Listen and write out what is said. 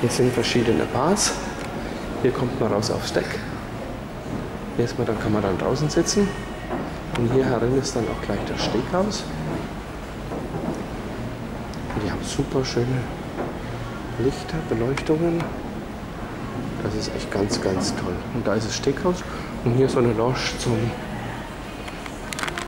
Hier sind verschiedene Bars. Hier kommt man raus aufs Deck. Erstmal, dann kann man dann draußen sitzen. Und hier herin ist dann auch gleich das Steakhaus. Und die haben super schöne Lichter, Beleuchtungen. Das ist echt ganz, ganz toll. Und da ist das Steakhaus und hier so eine Lounge zum